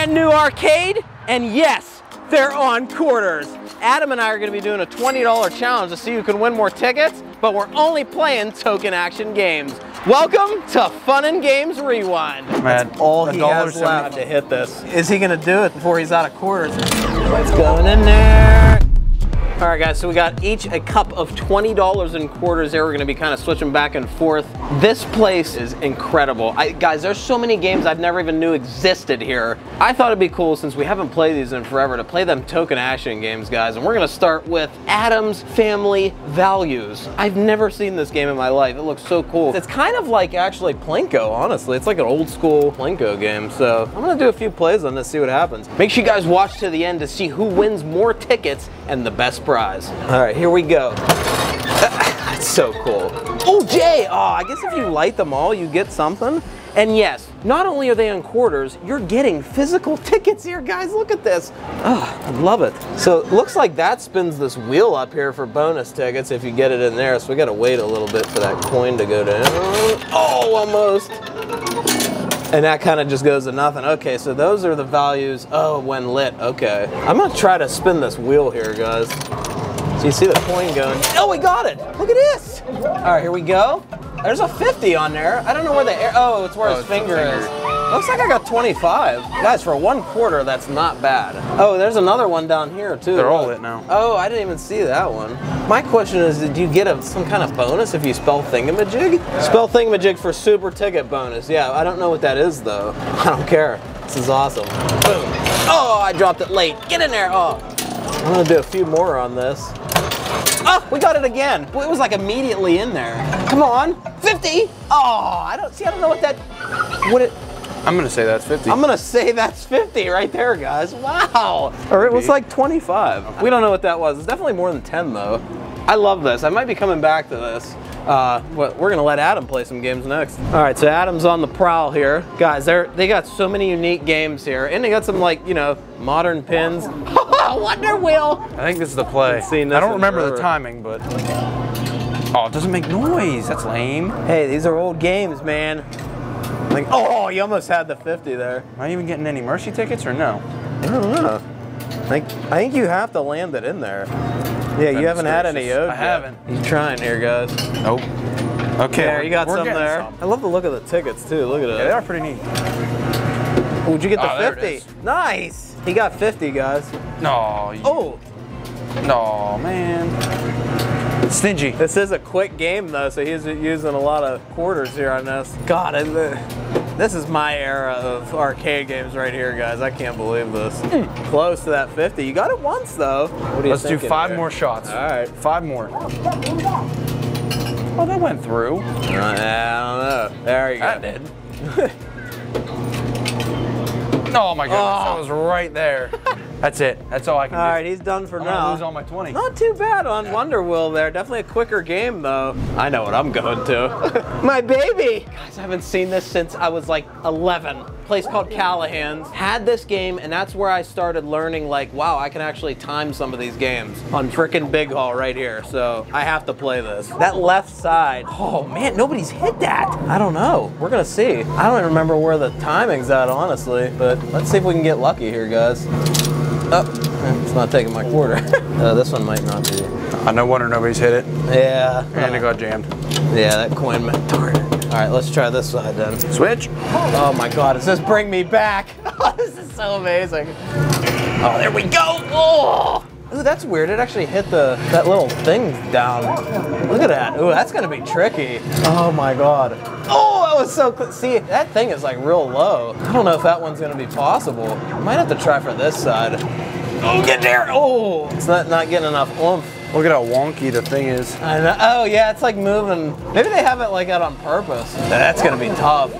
brand new arcade, and yes, they're on quarters. Adam and I are gonna be doing a $20 challenge to see who can win more tickets, but we're only playing token action games. Welcome to Fun and Games Rewind. Man, That's all he has left to hit this. Is he gonna do it before he's out of quarters? What's going in there? All right, guys, so we got each a cup of $20 in quarters there. We're gonna be kind of switching back and forth. This place is incredible. I, guys, there's so many games I've never even knew existed here. I thought it'd be cool, since we haven't played these in forever, to play them token action games, guys. And we're gonna start with Addams Family Values. I've never seen this game in my life. It looks so cool. It's kind of like actually Plinko, honestly. It's like an old school Plinko game. So I'm gonna do a few plays on this, see what happens. Make sure you guys watch to the end to see who wins more tickets and the best prize. All right, here we go. That's so cool. Oh, Jay! Oh, I guess if you light them all, you get something. And yes, not only are they on quarters, you're getting physical tickets here, guys. Look at this. Oh, I love it. So it looks like that spins this wheel up here for bonus tickets if you get it in there. So we gotta wait a little bit for that coin to go down. Oh, almost. And that kind of just goes to nothing. Okay, so those are the values. Oh, when lit. Okay. I'm gonna try to spin this wheel here, guys. So you see the coin going. Oh, we got it. Look at this. All right, here we go. There's a 50 on there. I don't know where the air. Oh, it's where Oh, his it's finger finger. is. Looks like I got 25. Guys, for one quarter, that's not bad. Oh, there's another one down here, too. They're all lit now. Oh, I didn't even see that one. My question is, did you get a, some kind of bonus if you spell thingamajig? Spell thingamajig for super ticket bonus. Yeah, I don't know what that is, though. I don't care. This is awesome. Boom. Oh, I dropped it late. Get in there. Oh. I'm gonna do a few more on this. Oh, we got it again. It was like immediately in there. Come on, 50. Oh, I don't see. I don't know what that. What it? I'm gonna say that's 50. I'm gonna say that's 50 right there, guys. Wow. Or it was like 25. We don't know what that was. It's definitely more than 10 though. I love this. I might be coming back to this. Uh, but we're gonna let Adam play some games next. All right, so Adam's on the prowl here, guys. They they got so many unique games here, and they got some like you know modern pins. I wonder Wheel. I think this is the play. seen this I don't remember forever. the timing, but. Oh, it doesn't make noise. That's lame. Hey, these are old games, man. Like, oh, oh, you almost had the 50 there. Am I even getting any mercy tickets or no? I don't know. I think, I think you have to land it in there. Yeah, you haven't had any gracious. O's I haven't. He's trying here, guys. Nope. Okay. There, you got we're some there. some. I love the look of the tickets too. Look at Yeah, they are pretty neat. Would you get the Oh, 50? Nice. He got 50, guys. No. you- Oh, No, man. Stingy. this is a quick game though, so he's using a lot of quarters here on this. God, this is my era of arcade games right here, guys. I can't believe this. Close to that 50. You got it once though. What are you Let's do five here? more shots. All right. Five more. Oh, that went through. Uh, I don't know. There you go. That did. Oh my goodness, that ah. was right there. That's it. That's all I can All do. right, he's done for I'm now. lose all my 20. Not too bad on Wonder Wheel there. Definitely a quicker game though. I know what I'm going to. My baby! Guys, I haven't seen this since I was like 11. Place called Callahan's. Had this game and that's where I started learning like, wow, I can actually time some of these games on frickin' Big Hall right here. So I have to play this. That left side. Oh man, nobody's hit that. I don't know. We're gonna see. I don't even remember where the timing's at honestly, but let's see if we can get lucky here, guys. Oh, it's not taking my quarter. uh, this one might not be. I no wonder nobody's hit it. Yeah. And it got jammed. Yeah, that coin meant darn it. All right, let's try this side then. Switch. Oh my God, does this bring me back? Oh, this is so amazing. Oh, there we go. Oh. Ooh, that's weird. It actually hit the that little thing down. Look at that. Ooh, that's gonna be tricky. Oh my God. Oh, that was so cl- See, that thing is like real low. I don't know if that one's gonna be possible. I might have to try for this side. Oh, get there. Oh, it's not, not getting enough oomph. Look at how wonky the thing is. I know. Oh yeah, it's like moving. Maybe they have it like out on purpose. That's gonna be tough.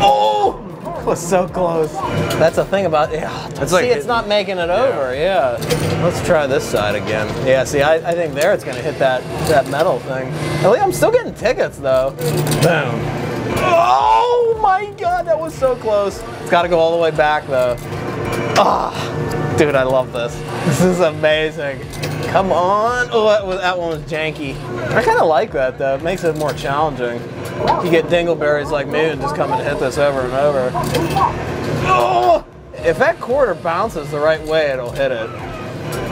Oh, was so close. That's the thing about yeah. It's see, like it's hitting- not making it over. Yeah. Let's try this side again. Yeah. See, I, I think there it's gonna hit that that metal thing. At least I'm still getting tickets though. Boom. Oh my God, that was so close. It's got to go all the way back though. Ah, dude, I love this. This is amazing. Come on. Oh, that, that one was janky. I kind of like that though. It makes it more challenging. You get dingleberries like me and just come and hit this over and over. Oh, if that quarter bounces the right way, it'll hit it.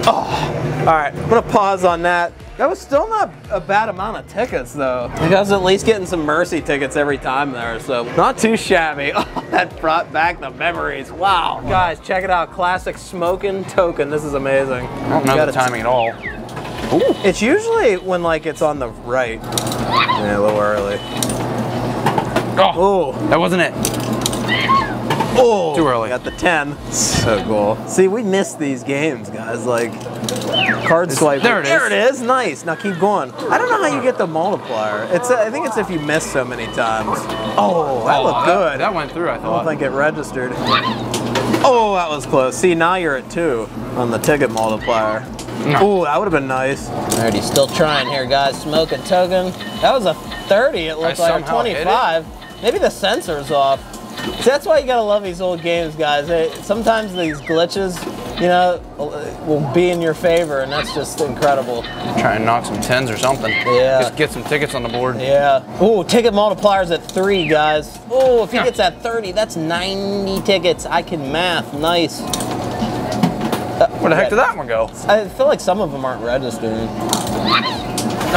Oh, all right, I'm gonna pause on that. That was still not a bad amount of tickets though. You was at least getting some mercy tickets every time there, so not too shabby. Oh, that brought back the memories. Wow. Guys, check it out. Classic smoking token. This is amazing. I don't know the timing at all. Ooh. It's usually when like it's on the right. Yeah, a little early. Oh, that wasn't it. Oh, Too early. Got the 10. So cool. See, we missed these games, guys. Like, card swipe. there it There is. it is. Nice. Now keep going. I don't know how you get the multiplier. It's. I think it's if you miss so many times. Oh, that Oh, looked that- good. That, went through, I thought. I don't think it registered. Oh, that was close. See, now you're at two on the ticket multiplier. Oh, that would have been nice. Alright, he's still trying here, guys. Smoking token. That was a 30, it looked I like, or somehow hit it. 25. Maybe the sensor's off. See, that's why you gotta love these old games, guys. They- sometimes these glitches, you know, will be in your favor, and that's just incredible. Try and knock some tens or something. Yeah. Just get some tickets on the board. Yeah. Ooh, ticket multipliers at three, guys. Ooh, if he gets that 30, that's 90 tickets. I can math. Nice. Where the heck did that one go? I feel like some of them aren't registering.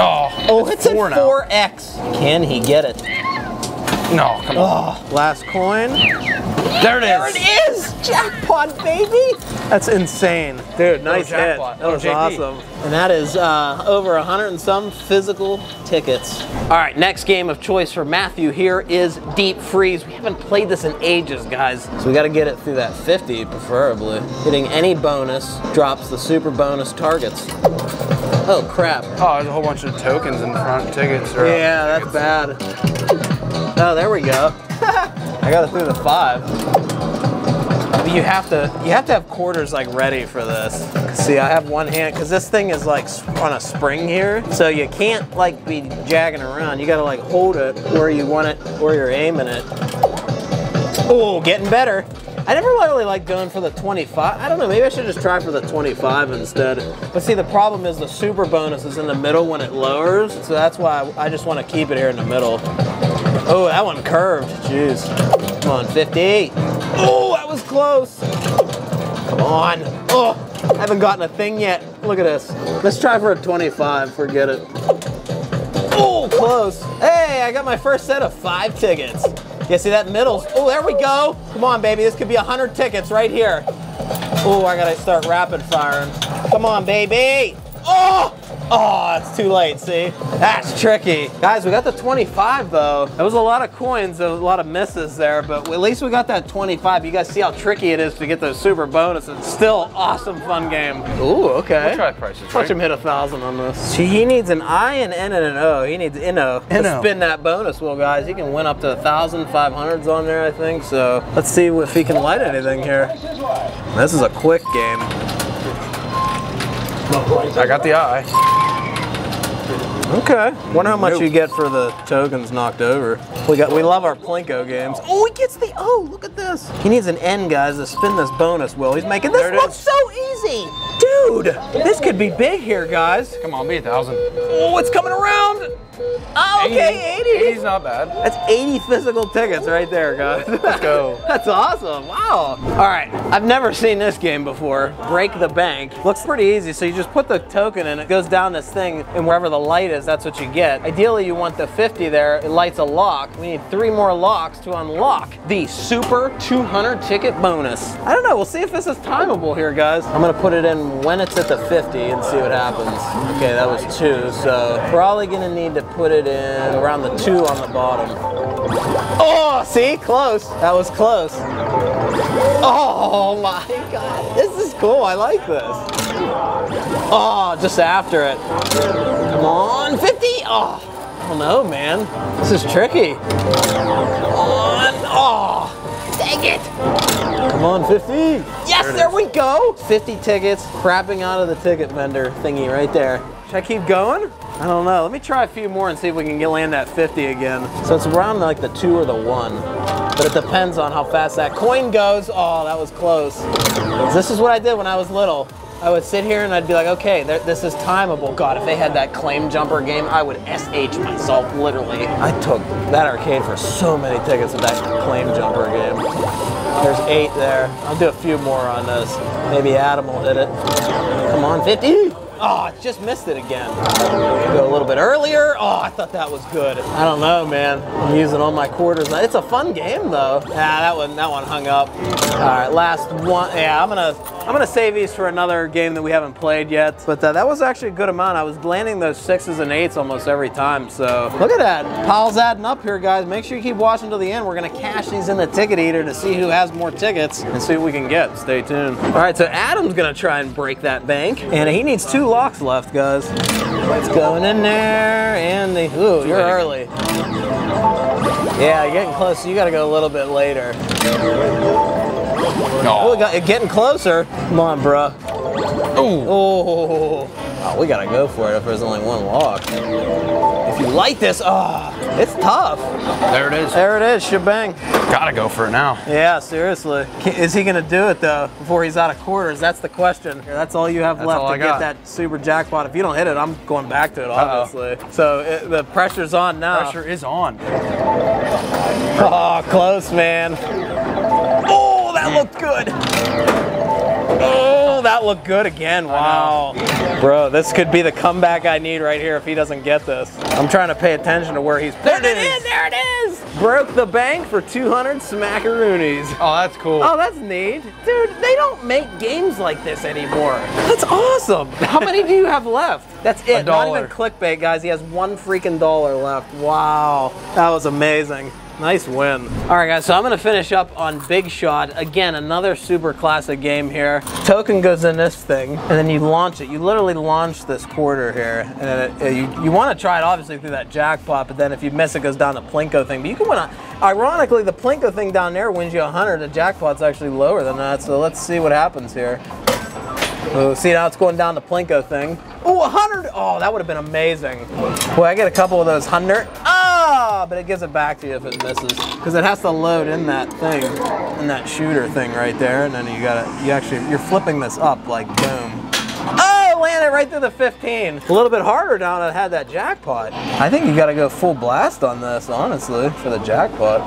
Oh, Oh, it's at four now. 4x. Can he get it? No, come on. Oh, last coin. There it There is. it is! Jackpot, baby! That's insane. Dude, nice hit. That was JP. awesome. And that is uh, over a 100 and some physical tickets. All right, next game of choice for Matthew here is Deep Freeze. We haven't played this in ages, guys. So we got to get it through that 50, preferably. Hitting any bonus drops the super bonus targets. Oh, crap. Oh, there's a whole bunch of tokens in front, tickets. Or, Yeah, that's bad. Oh, there we go. I got it through the five. You have to you have to have quarters like ready for this. See, I have one hand because this thing is like on a spring here, so you can't like be jagging around. You got to like hold it where you want it, where you're aiming it. Oh, getting better. I never really like going for the 25. I don't know, maybe I should just try for the 25 instead. But see, the problem is the super bonus is in the middle when it lowers, so that's why I just want to keep it here in the middle. Oh, that one curved. Jeez. Come on, 50. Oh, that was close. Come on. Oh, I haven't gotten a thing yet. Look at this. Let's try for a 25. Forget it. Oh, close. Hey, I got my first set of five tickets. Yeah, see that middle's. Oh, there we go. Come on, baby. This could be 100 tickets right here. Oh, I gotta start rapid firing. Come on, baby. Oh! Oh, it's too late, see? That's tricky. Guys, we got the 25 though. That was a lot of coins, a lot of misses there, but at least we got that 25. You guys see how tricky it is to get those super bonuses. Still awesome fun game. Ooh, okay. We'll try prices, Watch right? him hit a thousand on this. See, he needs an I, an N, and an O. He needs Inno to spin that bonus wheel, guys. He can win up to a thousand, five hundreds on there, I think. So let's see if he can light anything here. This is a quick game. I got the I. Okay. Wonder how much Nope. you get for the tokens knocked over. We got we love our Plinko games. Oh, he gets the O. Look at this. He needs an N, guys, to spin this bonus wheel. He's making this There look is. so easy. Dude, this could be big here, guys. Come on, be a thousand. Oh, it's coming around. Oh, okay, 80. 80's not bad. That's 80 physical tickets right there, guys. Let's go. That's awesome. Wow. All right. I've never seen this game before. Break the bank. Looks pretty easy. So you just put the token in, it goes down this thing, and wherever the light is, that's what you get. Ideally, you want the 50 there. It lights a lock. We need three more locks to unlock the Super 200 ticket bonus. I don't know. We'll see if this is timeable here, guys. I'm going to put it in when it's at the 50 and see what happens. Okay, that was two. So probably to need to put it in around the two on the bottom. Oh, see? Close. That was close. Oh my god. This is cool. I like this. Oh, just after it. Come on, 50. Oh, I don't know, man. This is tricky. Come on. Oh, dang it. Come on, 50. Yes, there, we go. 50 tickets, crapping out of the ticket vendor thingy right there. Should I keep going? I don't know. Let me try a few more and see if we can get land that 50 again. So it's around like the two or the one, but it depends on how fast that coin goes. Oh, that was close. This is what I did when I was little. I would sit here and I'd be like, okay, this is timeable. God, if they had that claim jumper game, I would SH myself, literally. I took that arcade for so many tickets of that claim jumper game. There's eight there. I'll do a few more on this. Maybe Adam will hit it. Come on, 50. Oh, I just missed it again. Go a little bit earlier. Oh, I thought that was good. I don't know, man. I'm using all my quarters. It's a fun game though. Yeah, that one that one hung up. All right, last one. Yeah, I'm gonna I'm gonna save these for another game that we haven't played yet. But uh, that was actually a good amount. I was landing those sixes and eights almost every time. So look at that. Pile's adding up here, guys. Make sure you keep watching till the end. We're gonna cash these in the ticket eater to see who has more tickets and see what we can get. Stay tuned. All right, so Adam's gonna try and break that bank, and he needs two locks left, guys. It's going in there, and the ooh, you're early. Yeah, you're getting close. You got to go a little bit later. Oh, we got it getting closer. Come on, bro. Ooh. Oh, oh, we gotta go for it if there's only one lock. If you like this, oh, it's tough. There it is. There it is, shebang. Gotta go for it now. Yeah, seriously. Is he gonna do it though before he's out of quarters? That's the question. That's all you have That's left to I get got. that super jackpot. If you don't hit it, I'm going back to it, Uh-oh. obviously. So it, the pressure's on now. Pressure is on. Oh, close, man. That looked good. Oh, that looked good again. Wow. Bro, this could be the comeback I need right here if he doesn't get this. I'm trying to pay attention to where he's. There it is. There it is. Broke the bank for 200 smackaroonies. Oh, that's cool. Oh, that's neat. Dude, they don't make games like this anymore. That's awesome. How many do you have left? That's it. Not even clickbait, guys. He has one freaking dollar left. Wow. That was amazing. Nice win. All right, guys, so I'm gonna finish up on Big Shot. Again, another super classic game here. Token goes in this thing, and then you launch it. You literally launch this quarter here. And it, you, you wanna try it obviously through that jackpot, but then if you miss it, goes down the Plinko thing. But you can win a, ironically, the Plinko thing down there wins you 100. The jackpot's actually lower than that, so let's see what happens here. Oh, see now it's going down the Plinko thing. Oh, 100! Oh, that would have been amazing. Boy, I get a couple of those 100. Ah, but it gives it back to you if it misses. Because it has to load in that thing, in that shooter thing right there. And then you gotta, you actually, you're flipping this up like boom. Oh, landed right through the 15. A little bit harder down it had that jackpot. I think you gotta go full blast on this, honestly, for the jackpot.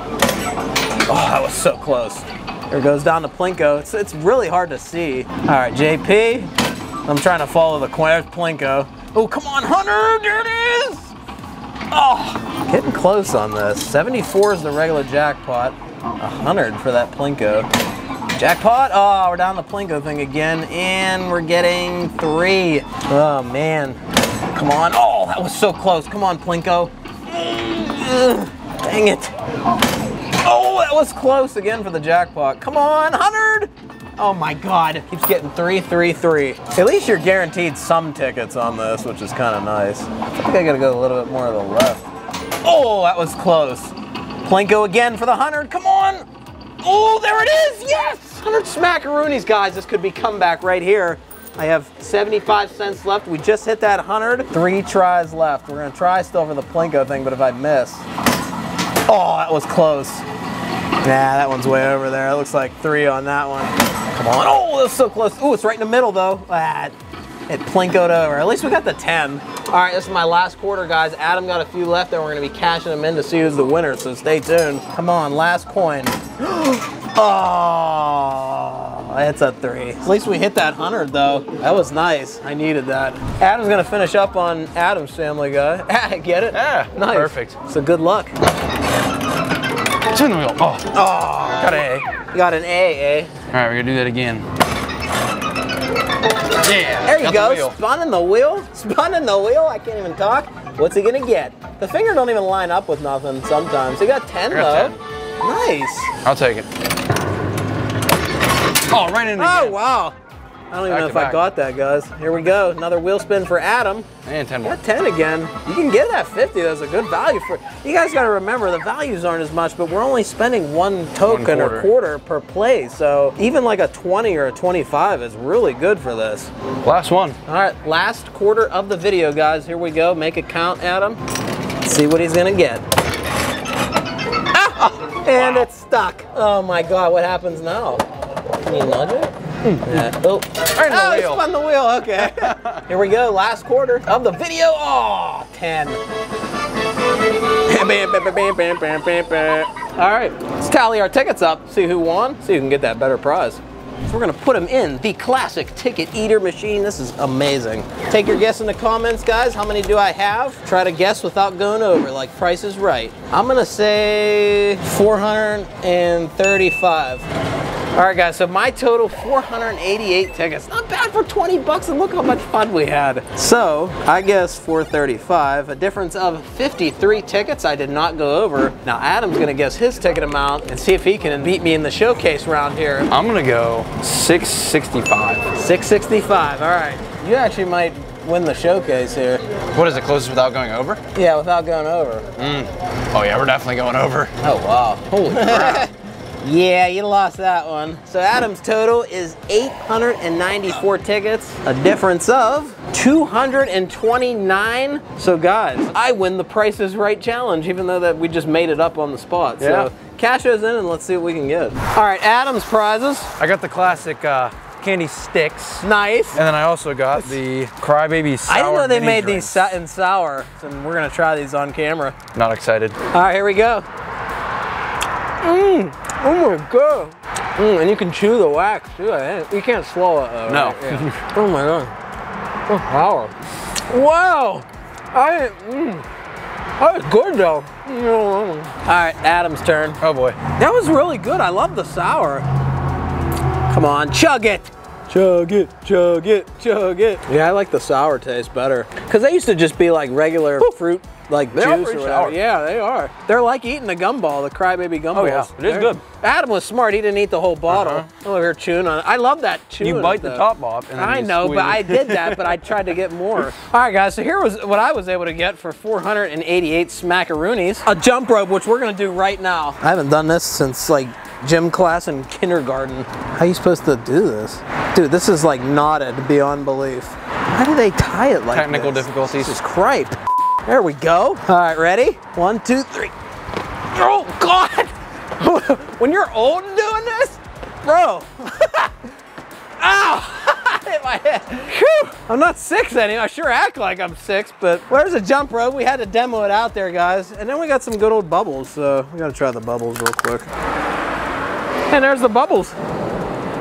Oh, that was so close. Here it goes down to Plinko. It's, it's really hard to see. All right, JP. I'm trying to follow the coin. There's Plinko. Oh, come on, Hunter. There it is. Oh, getting close on this. 74 is the regular jackpot. 100 for that Plinko. Jackpot. Oh, we're down the Plinko thing again, and we're getting three. Oh, man. Come on. Oh, that was so close. Come on, Plinko. Ugh, Dang it. Oh, that was close again for the jackpot. Come on, 100! Oh my god, keeps getting three, three, three. At least you're guaranteed some tickets on this, which is kind of nice. I think I gotta go a little bit more to the left. Oh, that was close. Plinko again for the 100, come on! Oh, there it is, yes! 100 smackaroonies, guys. This could be comeback right here. I have 75 cents left. We just hit that 100. Three tries left. We're gonna try still for the Plinko thing, but if I miss, Oh, that was close. Nah, that one's way over there. It looks like three on that one. Come on. Oh, that's so close. Ooh, it's right in the middle though. Ah, it plinkoed over. At least we got the 10. All right, this is my last quarter, guys. Adam got a few left, and we're gonna be cashing them in to see who's the winner, so stay tuned. Come on, last coin. Oh, it's a three. At least we hit that 100 though. That was nice. I needed that. Adam's gonna finish up on Adam's Family Guy. Get it? Yeah, Nice. perfect. So good luck. Spin the wheel. Oh, Oh, got an A. you got an A, eh? All right, we're gonna do that again. Yeah. There you got the go. Spun in the wheel. Spun in the wheel. I can't even talk. What's he gonna get? The finger don't even line up with nothing sometimes. He got 10 I got though. Nice. I'll take it. Oh, right in Oh again. wow. I don't even Back know to if I got that, guys. Here we go. Another wheel spin for Adam. And 10 more. Got 10 again. You can get that 50. That's a good value for. You guys got to remember the values aren't as much, but we're only spending one token or quarter. quarter per play. So even like a 20 or a 25 is really good for this. Last one. All right, last quarter of the video, guys. Here we go. Make it count, Adam. See what he's gonna get. Ah! And it's stuck. Oh my God, what happens now? Can you nudge it? Yeah. Oh, Right in the oh he spun the wheel. Okay. Here we go. Last quarter of the video. Oh, 10. All right, let's tally our tickets up, see who won, see who can get that better prize. So we're gonna put them in the classic ticket eater machine. This is amazing. Take your guess in the comments, guys. How many do I have? Try to guess without going over, like Price is Right. I'm gonna say 435. All right, guys, so my total 488 tickets. Not bad for 20 bucks, and look how much fun we had. So, I guess 435, a difference of 53 tickets I did not go over. Now, Adam's gonna guess his ticket amount and see if he can beat me in the showcase round here. I'm gonna go 665. 665, all right. You actually might win the showcase here. What is it, closest without going over? Yeah, without going over. Mm. Oh yeah, we're definitely going over. Oh, wow. Holy crap. Yeah, you lost that one. So Adam's total is 894 tickets, a difference of 229. So guys, I win the Price is Right challenge, even though that we just made it up on the spot. Yeah. So cash those in and let's see what we can get. All right, Adam's prizes. I got the classic uh, candy sticks. Nice. And then I also got the Crybaby sour I didn't know they made drinks. these sou- in sour, so we're gonna try these on camera. Not excited. All right, here we go. Mmm. Oh my god. Mm, and you can chew the wax too. I think. You can't swallow it though. No. right? Yeah. oh my god. Oh, power. Wow. I. Mm, that was good though. All right, Adam's turn. Oh boy. That was really good. I love the sour. Come on, chug it. Chug it, chug it, chug it. Yeah, I like the sour taste better. Cause they used to just be like regular fruit, like They juice or pretty whatever. sour. Yeah, they are. They're like eating a gumball, the crybaby gumballs. Oh, yeah. It is They're- good. Adam was smart. He didn't eat the whole bottle. Uh-huh. Over here chewing on it. I love that chewing. You bite the top off and I know, squeeze but it. I did that, but I tried to get more. All right, guys, so here was what I was able to get for 488 smackaroonies. A jump rope, which we're gonna do right now. I haven't done this since like gym class in kindergarten. How are you supposed to do this? Dude, this is like knotted beyond belief. How do they tie it like that? Technical this? difficulties. This is cripe. There we go. All right, ready? One, two, three. Oh, God! when you're old and doing this, bro. Ow! Hit my head. Whew. I'm not six anymore. I sure act like I'm six, but where's a jump rope? We had to demo it out there, guys. And then we got some good old bubbles, so we gotta try the bubbles real quick. And there's the bubbles.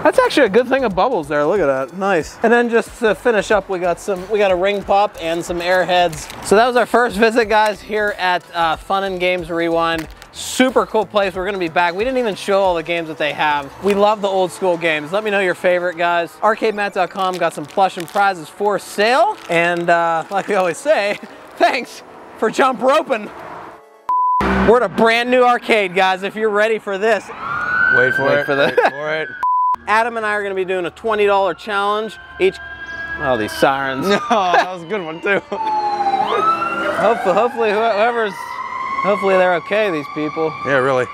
That's actually a good thing of bubbles there. Look at that, nice. And then just to finish up, we got some, we got a ring pop and some airheads. So that was our first visit, guys, here at uh, Fun and Games Rewind. Super cool place. We're gonna be back. We didn't even show all the games that they have. We love the old school games. Let me know your favorite, guys. ArcadeMatt.com got some plush and prizes for sale. And uh, like we always say, thanks for jump roping. We're at a brand new arcade, guys. If you're ready for this, Wait for Wait it. for the- Wait for it. Adam and I are gonna be doing a $20 challenge. Each, oh, these sirens. Oh, that was a good one too. hopefully, hopefully whoever's, hopefully they're okay, these people. Yeah, really.